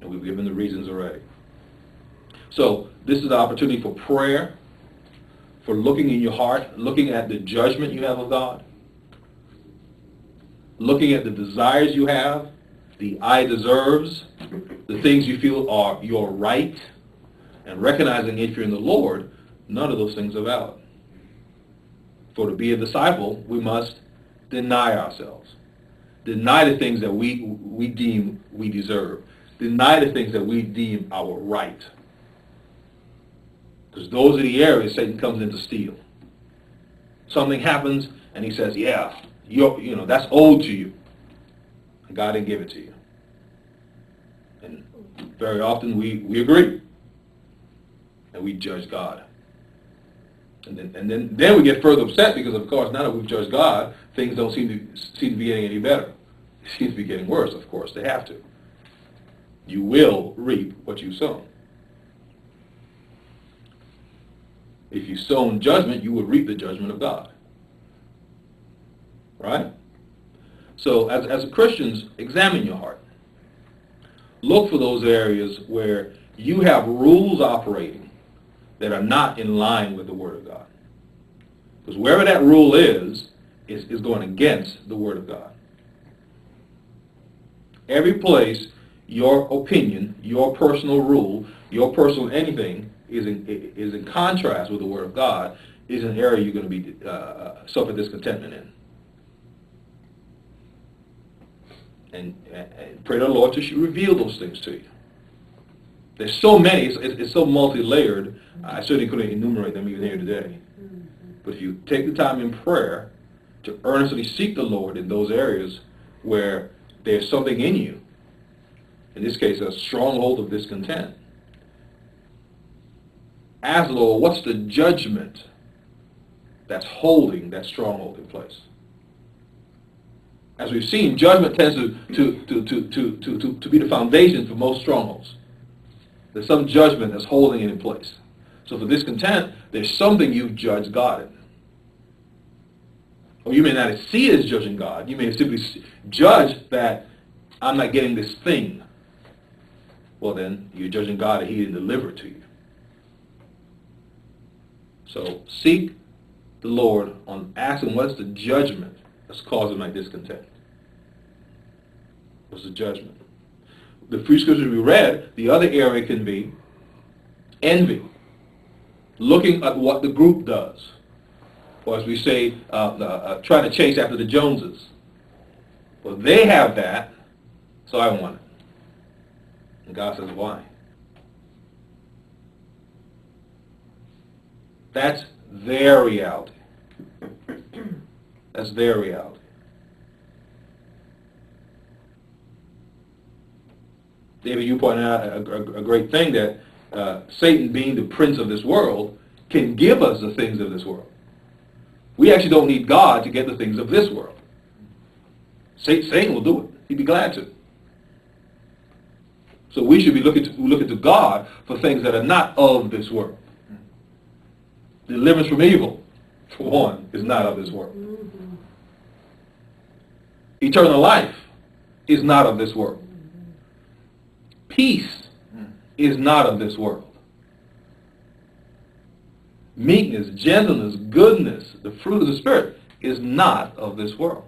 And we've given the reasons already. So this is the opportunity for prayer, for looking in your heart, looking at the judgment you have of God, looking at the desires you have, the I deserves, the things you feel are your right, and recognizing if you're in the Lord, none of those things are valid. For to be a disciple, we must deny ourselves. Deny the things that we, we deem we deserve. Deny the things that we deem our right. Because those are the areas Satan comes in to steal. Something happens and he says, yeah, you're, you know, that's owed to you. And God didn't give it to you. And very often we, we agree. And we judge God. And then, and then, then we get further upset because, of course, now that we've judged God, things don't seem to, seem to be getting any better. It seems to be getting worse, of course. They have to. You will reap what you sow. If you sow in judgment, you will reap the judgment of God. Right? So as, as Christians, examine your heart. Look for those areas where you have rules operating that are not in line with the Word of God. Because wherever that rule is, is, is going against the Word of God. Every place your opinion, your personal rule, your personal anything is in, is in contrast with the Word of God is an area you're going to be uh, uh suffer discontentment in. And, and, pray to the Lord to reveal those things to you. There's so many, it's, it's so multi-layered, I certainly couldn't enumerate them even here today. But if you take the time in prayer to earnestly seek the Lord in those areas where there's something in you, in this case, a stronghold of discontent, the Lord, what's the judgment that's holding that stronghold in place? As we've seen, judgment tends to, to, to, to, to, to, to be the foundation for most strongholds. There's some judgment that's holding it in place. So for discontent, there's something you've judged God in. Or you may not see it as judging God. You may simply judge that I'm not getting this thing. Well then, you're judging God that he didn't deliver it to you. So seek the Lord on asking what's the judgment that's causing my discontent. What's the judgment? the few scriptures we read, the other area can be envy, looking at what the group does. Or as we say, uh, uh, uh, trying to chase after the Joneses. Well, they have that, so I want it. And God says, why? That's their reality. That's their reality. David, you pointed out a, a, a great thing that uh, Satan, being the prince of this world, can give us the things of this world. We actually don't need God to get the things of this world. Satan will do it. He'd be glad to. So we should be looking to, looking to God for things that are not of this world. Deliverance from evil, for one, is not of this world. Eternal life is not of this world. Peace is not of this world. Meekness, gentleness, goodness, the fruit of the Spirit is not of this world.